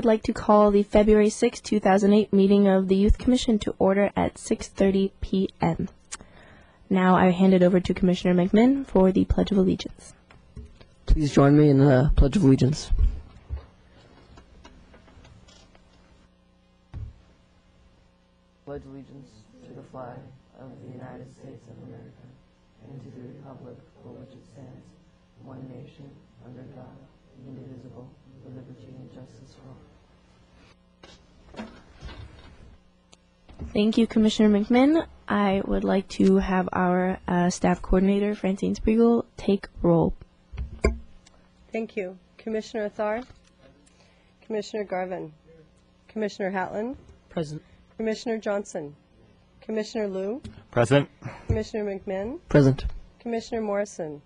I would like to call the February 6, 2008 meeting of the Youth Commission to order at 6:30 p.m. Now I hand it over to Commissioner McMinn for the Pledge of Allegiance. Please join me in the Pledge of Allegiance. Pledge allegiance to the flag of the United States of America and to the republic for which it stands, one nation, under God, indivisible, with liberty and justice for all. Thank you, Commissioner McMinn. I would like to have our uh, staff coordinator, Francine Spiegel, take roll. Thank you. Commissioner Athar? Commissioner Garvin? Commissioner Hatland? Present. Commissioner Johnson? Commissioner Liu? Present. Commissioner McMinn? Present. Commissioner Morrison?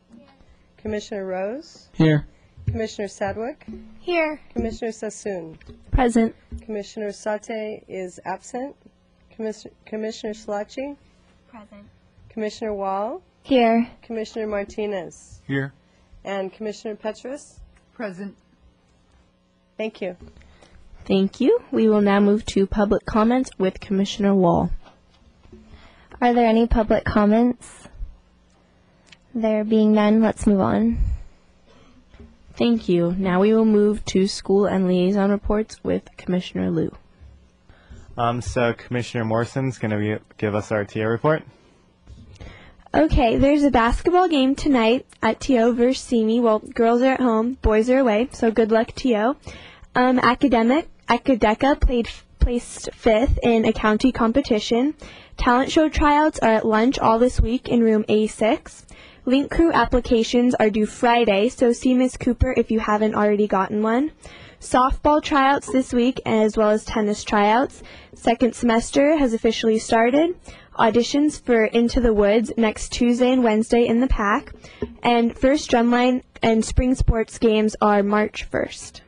Commissioner Rose? Here. Commissioner Sadwick? Here. Commissioner Sassoon? Present. Commissioner Sate is absent. Commis- Commissioner Scilacci? Present. Commissioner Wall? Here. Commissioner Martinez? Here. And Commissioner Petrus? Present. Thank you. Thank you. We will now move to public comments with Commissioner Wall. Are there any public comments? There being none, let's move on. Thank you. Now we will move to school and liaison reports with Commissioner Liu. Um, so Commissioner Morrison's going to give us our TA report. Okay, there's a basketball game tonight at TO versus Simi. Well, girls are at home, boys are away, so good luck TO. Um, academic, Acadeca played placed fifth in a county competition. Talent show tryouts are at lunch all this week in room A6. Link crew applications are due Friday, so see Miss Cooper if you haven't already gotten one. Softball tryouts this week, as well as tennis tryouts. Second semester has officially started. Auditions for Into the Woods next Tuesday and Wednesday in the pack. And first drumline and spring sports games are March 1st.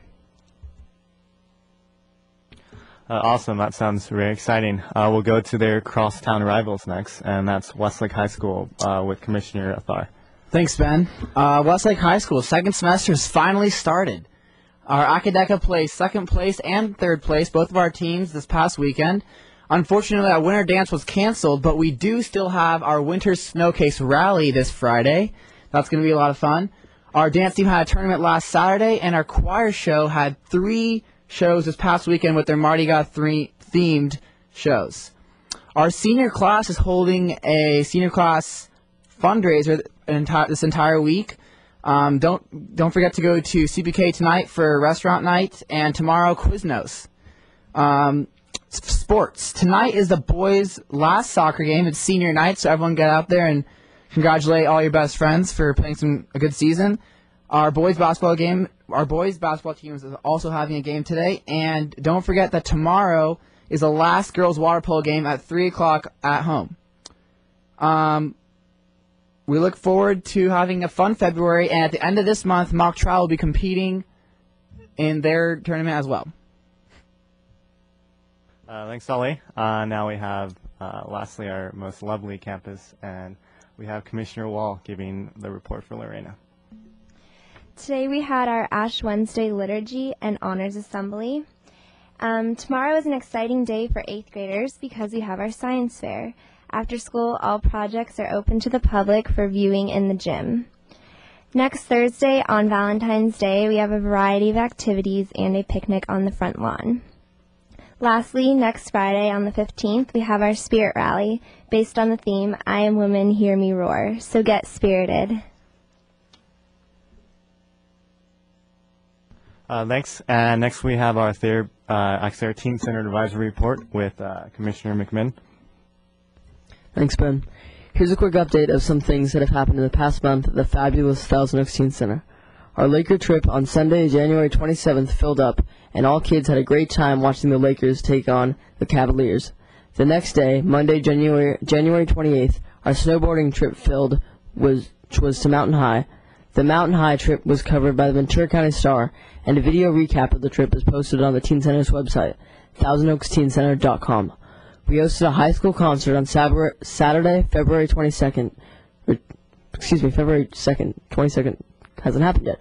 Uh, awesome. That sounds very exciting. Uh, we'll go to their crosstown rivals next, and that's Westlake High School uh, with Commissioner Athar. Thanks, Ben. Uh, Westlake High School second semester has finally started. Our Acadeca placed second place and third place, both of our teams this past weekend. Unfortunately, our winter dance was canceled, but we do still have our winter snowcase rally this Friday. That's going to be a lot of fun. Our dance team had a tournament last Saturday, and our choir show had three shows this past weekend with their Mardi Gras three themed shows. Our senior class is holding a senior class fundraiser this entire week. Um, don't don't forget to go to CBK tonight for restaurant night and tomorrow Quiznos. Um, sports tonight is the boys' last soccer game. It's senior night, so everyone get out there and congratulate all your best friends for playing some a good season. Our boys basketball game, our boys basketball team is also having a game today, and don't forget that tomorrow is the last girls water polo game at three o'clock at home. Um, we look forward to having a fun February, and at the end of this month, Mock Trial will be competing in their tournament as well. Uh, thanks, Ollie. Uh, now we have, uh, lastly, our most lovely campus, and we have Commissioner Wall giving the report for La Reina. Today we had our Ash Wednesday liturgy and honors assembly. Um, tomorrow is an exciting day for eighth graders because we have our science fair. After school, all projects are open to the public for viewing in the gym. Next Thursday, on Valentine's Day, we have a variety of activities and a picnic on the front lawn. Lastly, next Friday on the 15th, we have our spirit rally based on the theme, I am woman, hear me roar. So get spirited. Uh, thanks. And next we have our third, uh, Center Advisory Report with uh, Commissioner McMinn. Thanks, Ben. Here's a quick update of some things that have happened in the past month at the fabulous Thousand Oaks Teen Center. Our Laker trip on Sunday, January 27th filled up, and all kids had a great time watching the Lakers take on the Cavaliers. The next day, Monday, January, January 28th, our snowboarding trip filled was, which was to Mountain High. The Mountain High trip was covered by the Ventura County Star, and a video recap of the trip is posted on the Teen Center's website, thousandoaksteencenter.com. We hosted a high school concert on Saturday, February 22nd, or, excuse me, February 2nd, 22nd, hasn't happened yet,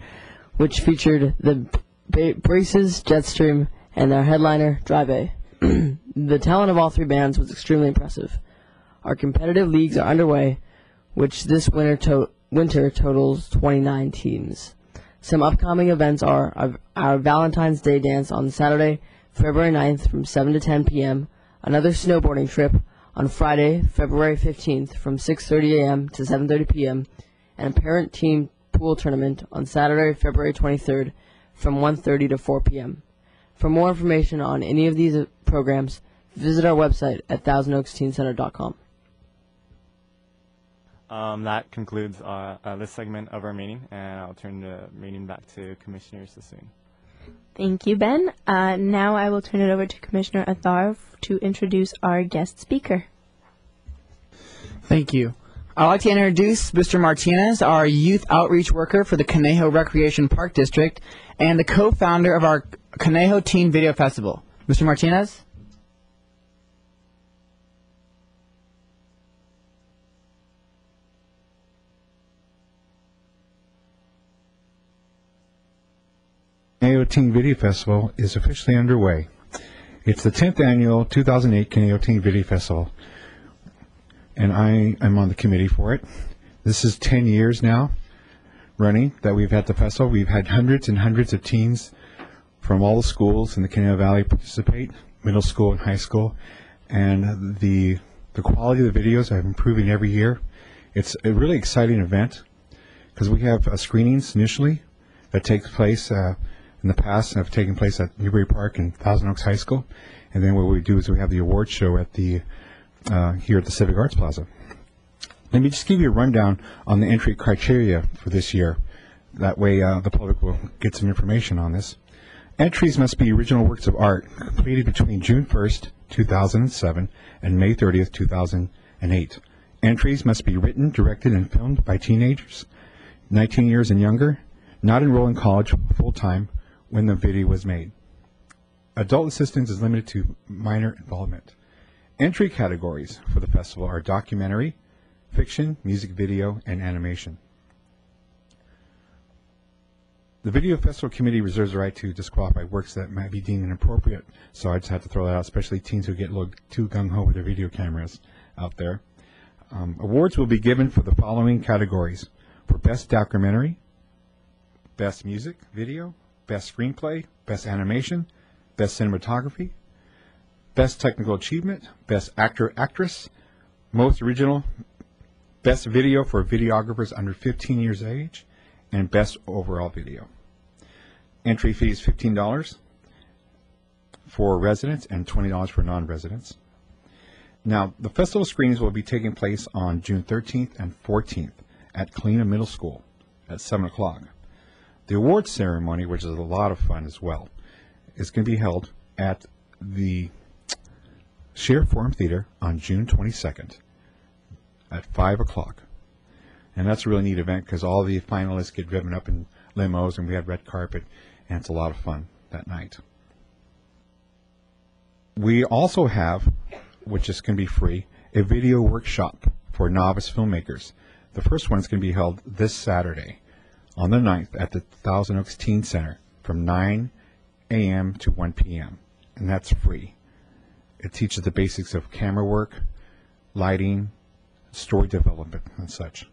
which featured the Braces, Jetstream, and their headliner, Drive A. the talent of all three bands was extremely impressive. Our competitive leagues are underway, which this winter, to- winter totals 29 teams. Some upcoming events are our, our Valentine's Day dance on Saturday, February 9th from 7 to 10 p.m., another snowboarding trip on Friday, February 15th from 6:30 a.m. to 7:30 p.m., and a parent team pool tournament on Saturday, February 23rd from 1:30 to 4 p.m. For more information on any of these programs, visit our website at thousandoaksteencenter.com. Um, that concludes uh, uh, this segment of our meeting, and I'll turn the meeting back to Commissioner Sassoon. Thank you, Ben. Uh, now I will turn it over to Commissioner Athar f- to introduce our guest speaker. Thank you. I'd like to introduce Mr. Martinez, our youth outreach worker for the Conejo Recreation Park District and the co-founder of our Conejo Teen Video Festival. Mr. Martinez? Conejo Teen Video Festival is officially underway. It's the 10th annual 2008 Conejo Teen Video Festival, and I am on the committee for it. This is 10 years now running that we've had the festival. We've had hundreds and hundreds of teens from all the schools in the Conejo Valley participate, middle school and high school, and the the quality of the videos are improving every year. It's a really exciting event because we have uh, screenings initially that takes place uh, in the past have taken place at Newbury Park and Thousand Oaks High School. And then what we do is we have the award show at the uh, here at the Civic Arts Plaza. Let me just give you a rundown on the entry criteria for this year. That way, uh, the public will get some information on this. Entries must be original works of art completed between June 1st, 2007 and May 30th, 2008. Entries must be written, directed, and filmed by teenagers, 19 years and younger, not enroll in college full time when the video was made. Adult assistance is limited to minor involvement. Entry categories for the festival are documentary, fiction, music video, and animation. The Video Festival Committee reserves the right to disqualify works that might be deemed inappropriate, so I just had to throw that out, especially teens who get a little too gung-ho with their video cameras out there. Um, awards will be given for the following categories. For Best Documentary, Best Music Video, Best Screenplay, Best Animation, Best Cinematography, Best Technical Achievement, Best Actor Actress, Most Original, Best Video for Videographers under 15 years of age, and Best Overall Video. Entry fee is $15 for residents and $20 for non-residents. Now, the festival screenings will be taking place on June 13th and 14th at Colina Middle School at 7 o'clock. The awards ceremony, which is a lot of fun as well, is going to be held at the Scherr Forum Theater on June 22nd at 5 o'clock. And that's a really neat event because all the finalists get driven up in limos and we had red carpet and it's a lot of fun that night. We also have, which is going to be free, a video workshop for novice filmmakers. The first one is going to be held this Saturday on the 9th at the Thousand Oaks Teen Center from 9 a.m. to 1 p.m. And that's free. It teaches the basics of camera work, lighting, story development, and such.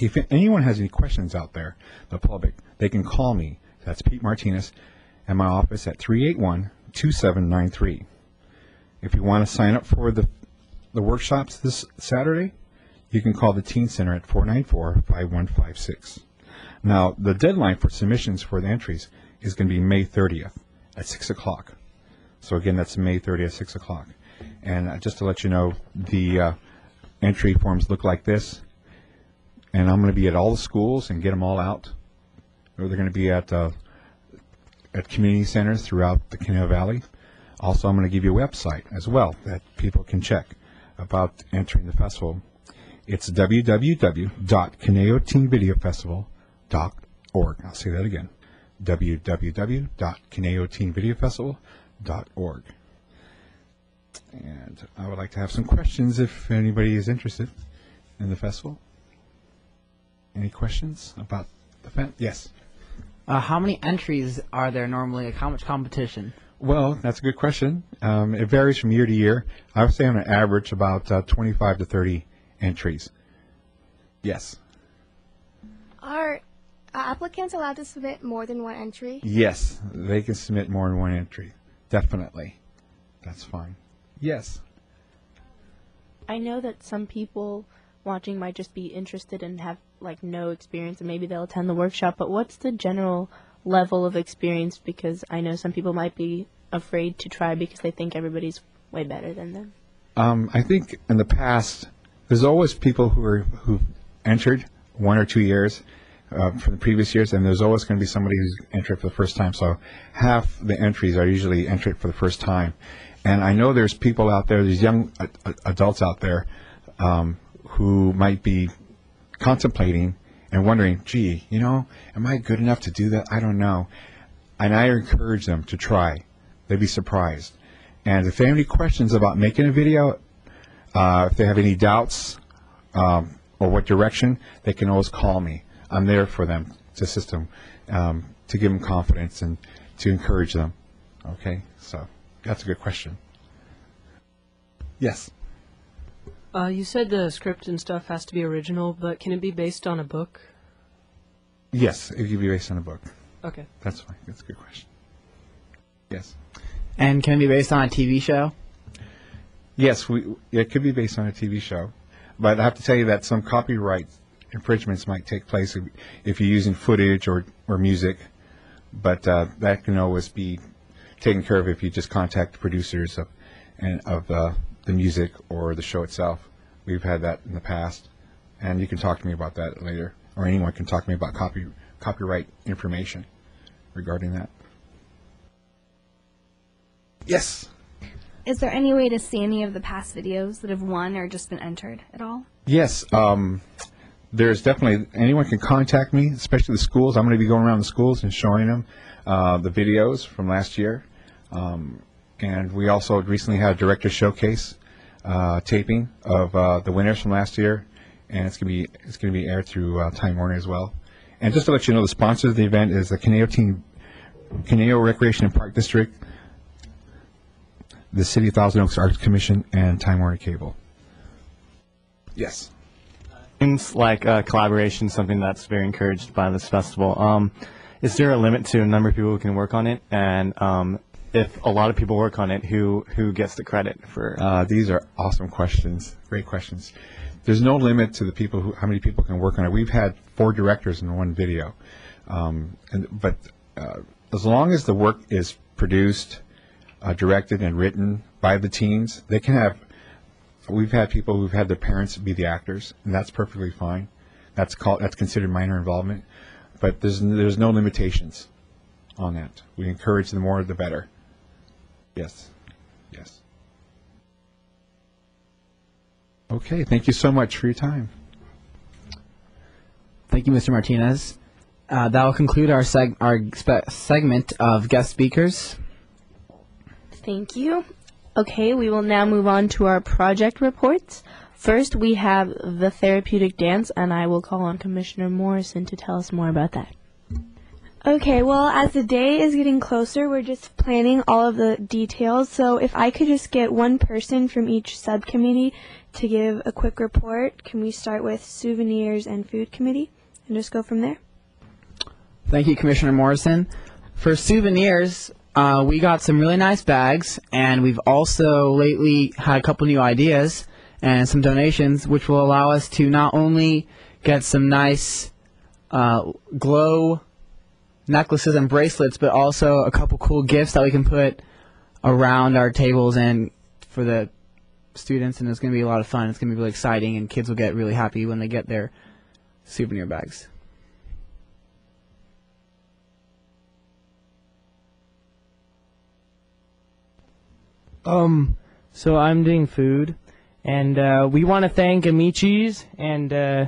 If anyone has any questions out there, the public, they can call me. That's Pete Martinez at my office at 381-2793. If you want to sign up for the, the workshops this Saturday, you can call the Teen Center at 494-5156. Now, the deadline for submissions for the entries is going to be May 30th at 6 o'clock. So again, that's May 30th, at 6 o'clock. And uh, just to let you know, the uh, entry forms look like this. And I'm going to be at all the schools and get them all out. Or They're going to be at uh, at community centers throughout the Canal Valley. Also, I'm going to give you a website as well that people can check about entering the festival. It's www.conejoteenvideofestival.org. I'll say that again. www.conejoteenvideofestival.org. And I would like to have some questions if anybody is interested in the festival. Any questions about the event? Yes. Uh, how many entries are there normally? Like, how much competition? Well, that's a good question. Um, it varies from year to year. I would say on an average about uh, 25 to 30 entries. Yes. Are applicants allowed to submit more than one entry? Yes, they can submit more than one entry. Definitely. That's fine. Yes. I know that some people watching might just be interested and have like no experience and maybe they'll attend the workshop, but what's the general level of experience because I know some people might be afraid to try because they think everybody's way better than them. Um, I think in the past, there's always people who are who entered one or two years uh, from the previous years, and there's always going to be somebody who's entered for the first time. So half the entries are usually entered for the first time. And I know there's people out there, there's young uh, adults out there um, who might be contemplating and wondering, gee, you know, am I good enough to do that? I don't know. And I encourage them to try. They'd be surprised. And if they have any questions about making a video, uh, if they have any doubts um, or what direction, they can always call me. I'm there for them to assist them, um, to give them confidence and to encourage them. Okay, so that's a good question. Yes. Uh, you said the script and stuff has to be original, but can it be based on a book? Yes, it could be based on a book. Okay. That's fine. That's a good question. Yes. And can it be based on a TV show? Yes, we, it could be based on a TV show, but I have to tell you that some copyright infringements might take place if, if you're using footage or, or music, but uh, that can always be taken care of if you just contact the producers of, and of uh, the music or the show itself. We've had that in the past, and you can talk to me about that later, or anyone can talk to me about copy, copyright information regarding that. Yes. Is there any way to see any of the past videos that have won or just been entered at all? Yes, um, there's definitely anyone can contact me, especially the schools. I'm going to be going around the schools and showing them uh, the videos from last year. Um, and we also recently had a director showcase uh, taping of uh, the winners from last year, and it's going to be it's going to be aired through uh, Time Warner as well. And just to let you know, the sponsor of the event is the Conejo Team, Conejo Recreation and Park District, the City of Thousand Oaks Arts Commission, and Time Warner Cable. Yes. Seems like uh, collaboration something that's very encouraged by this festival. Um, is there a limit to the number of people who can work on it? And um, if a lot of people work on it, who who gets the credit for? Uh, these are awesome questions. Great questions. There's no limit to the people who how many people can work on it. We've had four directors in one video, um, and, but uh, as long as the work is produced, uh, directed, and written by the teens, they can have. We've had people who've had their parents be the actors, and that's perfectly fine. That's called that's considered minor involvement, but there's there's no limitations on that. We encourage the more the better. Yes. Yes. Okay, thank you so much for your time. Thank you, Mr. Martinez. Uh, that will conclude our seg- our spe- segment of guest speakers. Thank you. Okay, we will now move on to our project reports. First, we have the therapeutic dance, and I will call on Commissioner Morrison to tell us more about that. Okay, well, as the day is getting closer, we're just planning all of the details. So if I could just get one person from each subcommittee to give a quick report, can we start with souvenirs and food committee and just go from there? Thank you, Commissioner Morrison. For souvenirs, uh, we got some really nice bags, and we've also lately had a couple new ideas and some donations, which will allow us to not only get some nice uh, glow necklaces and bracelets, but also a couple cool gifts that we can put around our tables and for the students. And it's going to be a lot of fun. It's going to be really exciting, and kids will get really happy when they get their souvenir bags. Um, so I'm doing food, and uh, we want to thank Amici's and uh,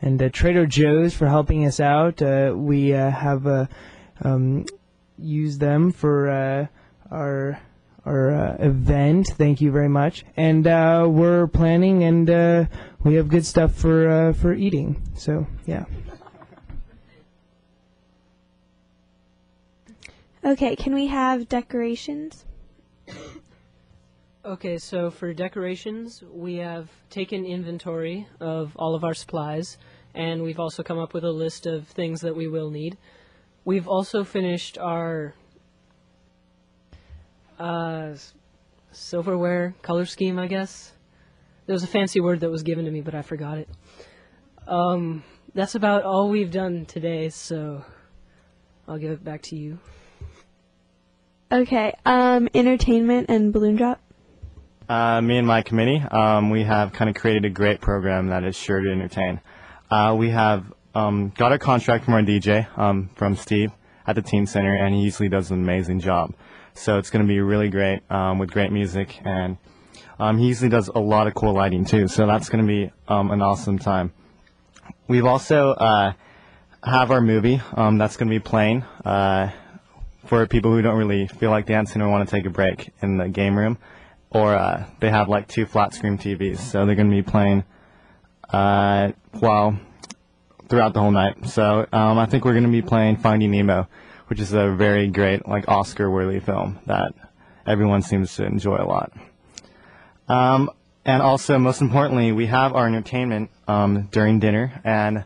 and uh, Trader Joe's for helping us out. Uh, we uh, have uh, um, used them for our our event. Thank you very much, and we're planning, and we have good stuff for for eating. So yeah. Okay, can we have decorations? Okay, so for decorations, we have taken inventory of all of our supplies, and we've also come up with a list of things that we will need. We've also finished our uh, silverware color scheme, I guess. There was a fancy word that was given to me, but I forgot it. Um, that's about all we've done today, so I'll give it back to you. Okay, um, entertainment and balloon drop. Uh, me and my committee, um, we have kind of created a great program that is sure to entertain. Uh, we have um, got a contract from our DJ, um, from Steve at the Teen Center, and he usually does an amazing job. So it's going to be really great um, with great music, and um, he usually does a lot of cool lighting too. So that's going to be um, an awesome time. We've also uh, have our movie that's going to be playing uh, for people who don't really feel like dancing or want to take a break in the game room or uh, they have like two flat screen TVs, so they're going to be playing uh, well throughout the whole night. So um, I think we're going to be playing Finding Nemo, which is a very great like Oscar-worthy film that everyone seems to enjoy a lot. Um, and also, most importantly, we have our entertainment um, during dinner, and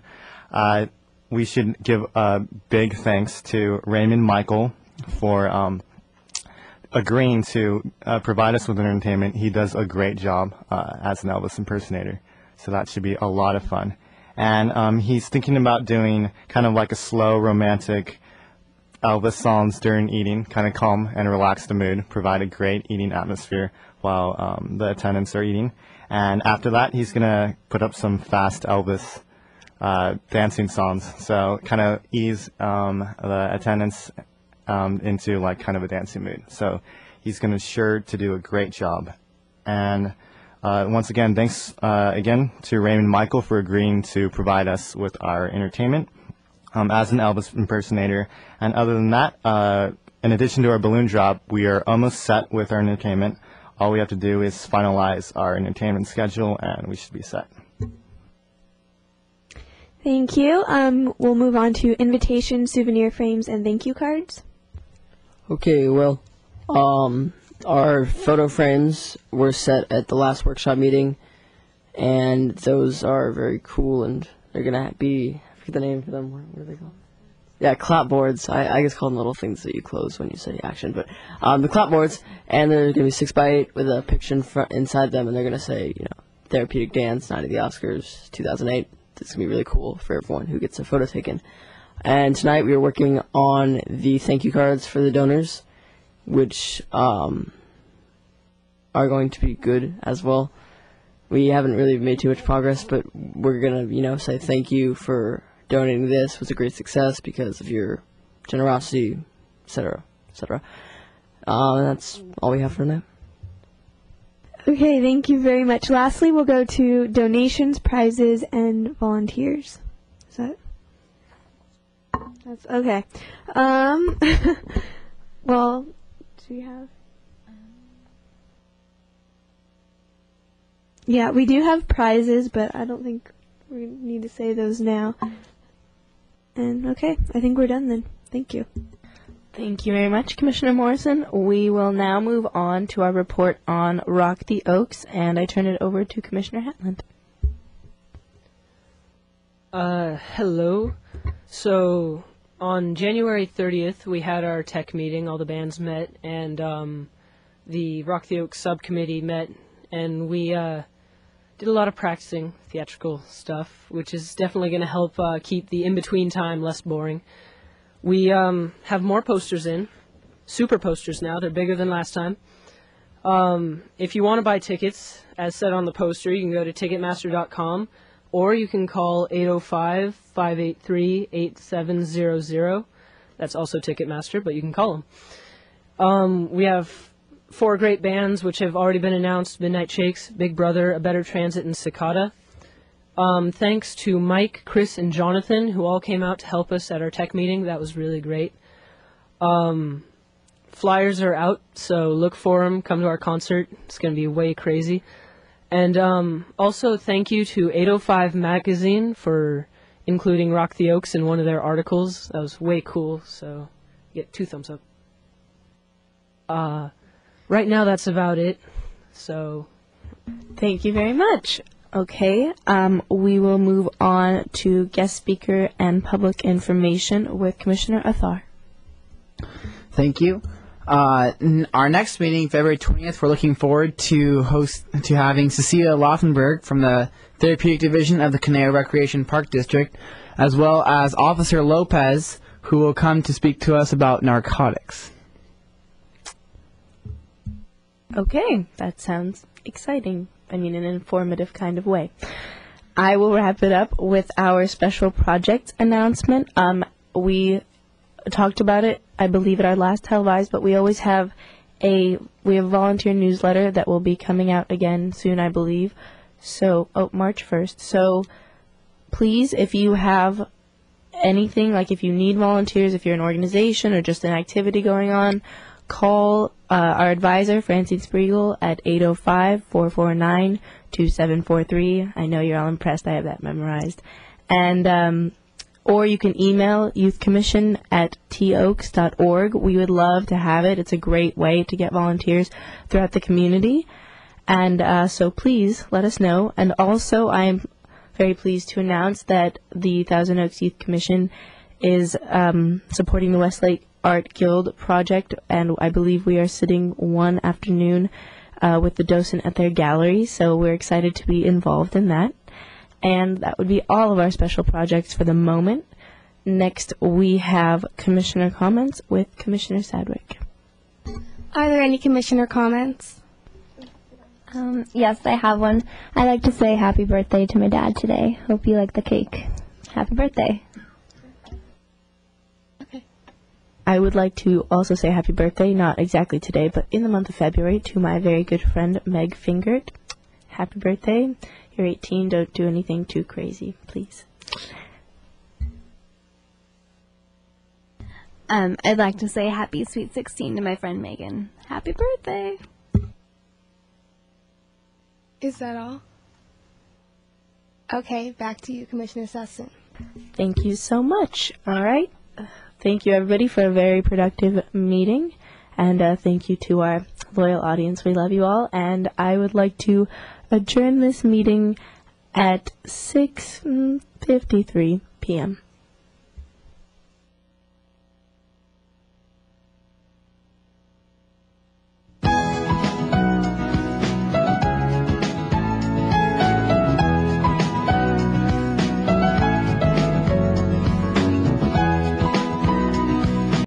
uh, we should give a big thanks to Raymond Michael for um, agreeing to uh, provide us with entertainment. He does a great job uh, as an Elvis impersonator, so that should be a lot of fun. And um, he's thinking about doing kind of like a slow, romantic Elvis songs during eating, kind of calm and relax the mood, provide a great eating atmosphere while um, the attendants are eating. And after that, he's gonna put up some fast Elvis uh, dancing songs, so kind of ease um, the attendants um, into like kind of a dancing mood. So he's going to sure to do a great job. And uh, once again, thanks uh, again to Raymond Michael for agreeing to provide us with our entertainment um, as an Elvis impersonator. And other than that, uh, in addition to our balloon drop, we are almost set with our entertainment. All we have to do is finalize our entertainment schedule, and we should be set. Thank you. Um, we'll move on to invitation, souvenir frames, and thank you cards. Okay, well, um, our photo frames were set at the last workshop meeting, and those are very cool, and they're gonna be I forget the name for them. What, are they called? Yeah, clapboards. I, I guess call them little things that you close when you say action, but um, the clapboards, and they're gonna be six by eight with a picture in front inside them, and they're gonna say, you know, therapeutic dance, night of the Oscars, 2008. It's gonna be really cool for everyone who gets a photo taken. And tonight we are working on the thank you cards for the donors, which um, are going to be good as well. We haven't really made too much progress, but we're gonna, you know, say thank you for donating this. It was a great success because of your generosity, etc., etc. Uh, that's all we have for now. Okay, thank you very much. Lastly, we'll go to donations, prizes, and volunteers. Is that? That's okay. Um, well, do we have? Yeah, we do have prizes, but I don't think we need to say those now. And okay, I think we're done then. Thank you. Thank you very much, Commissioner Morrison. We will now move on to our report on Rock the Oaks, and I turn it over to Commissioner Hatland. Uh, hello. So on January 30th, we had our tech meeting. All the bands met, and um, the Rock the Oak subcommittee met, and we uh, did a lot of practicing theatrical stuff, which is definitely going to help uh, keep the in-between time less boring. We um, have more posters in, super posters now. They're bigger than last time. Um, if you want to buy tickets, as said on the poster, you can go to Ticketmaster.com or you can call 805 583 8700. That's also Ticketmaster, but you can call them. Um, we have four great bands which have already been announced Midnight Shakes, Big Brother, A Better Transit, and Cicada. Um, thanks to Mike, Chris, and Jonathan, who all came out to help us at our tech meeting. That was really great. Um, flyers are out, so look for them. Come to our concert. It's going to be way crazy. And um, also, thank you to 805 Magazine for including Rock the Oaks in one of their articles. That was way cool, so get two thumbs up. Uh, right now, that's about it. So, Thank you very much. Okay, um, we will move on to guest speaker and public information with Commissioner Athar. Thank you. Uh, our next meeting, February 20th, we're looking forward to host to having Cecilia Laufenberg from the Therapeutic Division of the Conejo Recreation Park District, as well as Officer Lopez, who will come to speak to us about narcotics. Okay, that sounds exciting. I mean, in an informative kind of way. I will wrap it up with our special project announcement. Um, we talked about it, I believe, at our last televised, but we always have a we have a volunteer newsletter that will be coming out again soon, I believe. So, oh, March first. So, please, if you have anything, like if you need volunteers, if you're an organization or just an activity going on, call uh, our advisor, Francine Spiegel, at 805-449-2743. I know you're all impressed. I have that memorized. And, um, or you can email youthcommission at toaks.org. We would love to have it. It's a great way to get volunteers throughout the community. And uh, so please let us know. And also, I'm very pleased to announce that the Thousand Oaks Youth Commission is um, supporting the Westlake Art Guild project, and I believe we are sitting one afternoon uh, with the docent at their gallery. So we're excited to be involved in that. And that would be all of our special projects for the moment. Next, we have commissioner comments with Commissioner Sadwick. Are there any commissioner comments? Um, yes, I have one. I'd like to say happy birthday to my dad today. Hope you like the cake. Happy birthday. Okay. I would like to also say happy birthday, not exactly today, but in the month of February, to my very good friend Meg Fingert. Happy birthday. You're 18. Don't do anything too crazy, please. Um, I'd like to say happy sweet 16 to my friend Megan. Happy birthday. Is that all? Okay, back to you, Commissioner Sassoon. Thank you so much. All right. Thank you, everybody, for a very productive meeting. And uh, thank you to our loyal audience. We love you all. And I would like to adjourn this meeting at 6.53 p.m.